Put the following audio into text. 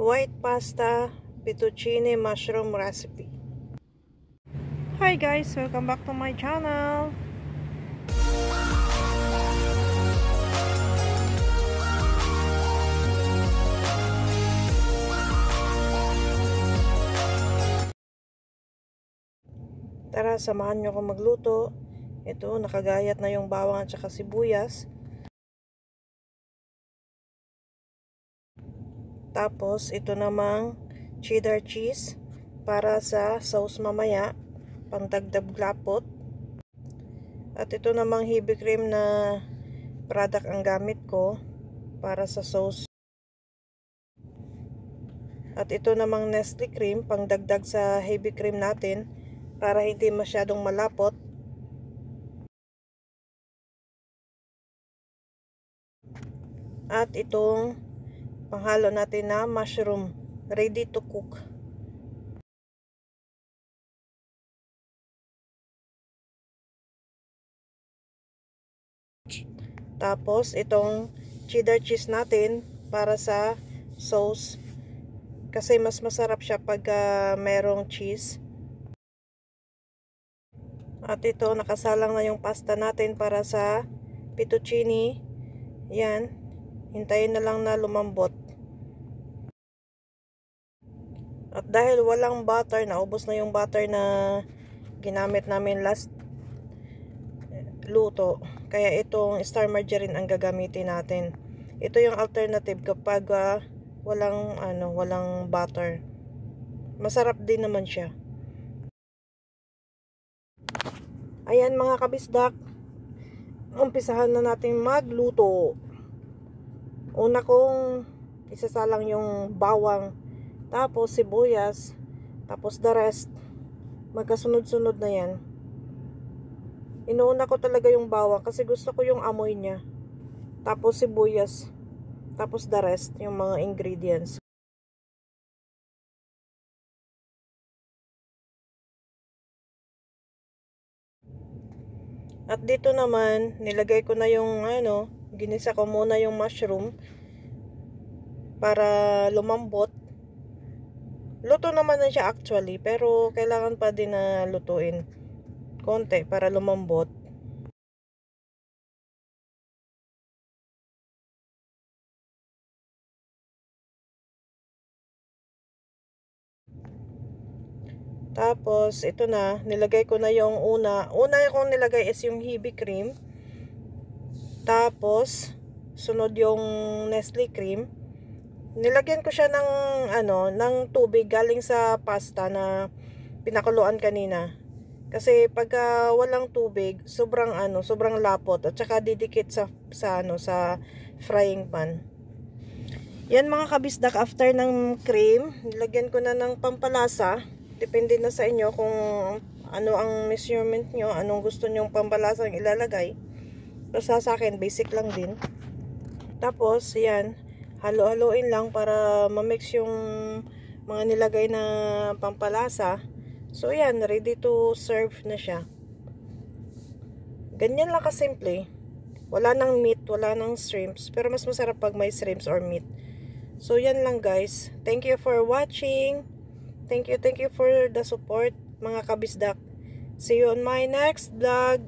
white pasta fettuccine mushroom recipe. Hi guys, welcome back to my channel. Tara, samahan nyo ako magluto. Ito, nakagayat na yung bawang at saka sibuyas. Tapos, ito namang cheddar cheese para sa sauce mamaya, pangdagdag lapot. At ito namang heavy cream na product ang gamit ko para sa sauce. At ito namang Nestle cream, pangdagdag sa heavy cream natin para hindi masyadong malapot. At itong panghalo natin na mushroom ready to cook. Tapos itong cheddar cheese natin para sa sauce kasi mas masarap siya pag uh, merong cheese. At ito, nakasalang na yung pasta natin para sa fettuccine. Yan. Hintayin na lang na lumambot. At dahil walang butter, naubos na yung butter na ginamit namin last luto. Kaya itong star margarine ang gagamitin natin. Ito yung alternative kapag uh, walang ano, walang butter. Masarap din naman siya. Ayan mga kabisdak, umpisahan na natin magluto. Una kong isasalang yung bawang, tapos sibuyas, tapos the rest. Magkasunod-sunod na yan. Inuuna ko talaga yung bawang kasi gusto ko yung amoy niya. Tapos sibuyas, tapos the rest, yung mga ingredients. At dito naman, nilagay ko na yung ano, ginisa ko muna yung mushroom para lumambot. Luto naman na siya actually, pero kailangan pa din na lutuin konti para lumambot. Tapos, ito na, nilagay ko na yung una. Una kong nilagay is yung heavy cream. Tapos, sunod yung Nestle cream. Nilagyan ko siya ng, ano, ng tubig galing sa pasta na pinakuluan kanina. Kasi pagka walang tubig, sobrang ano, sobrang lapot at saka didikit sa sa ano sa frying pan. Yan mga kabisdak after ng cream, nilagyan ko na ng pampalasa. Depende na sa inyo kung ano ang measurement nyo, anong gusto nyong pampalasang ilalagay. Pero sa akin, basic lang din. Tapos, yan, halo-haloin lang para ma-mix yung mga nilagay na pampalasa. So, yan, ready to serve na siya. Ganyan lang kasimple. Wala nang meat, wala nang shrimps. Pero mas masarap pag may shrimps or meat. So, yan lang guys. Thank you for watching. Thank you, thank you for the support mga kabisdak. See you on my next vlog.